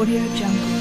Audio Jungle.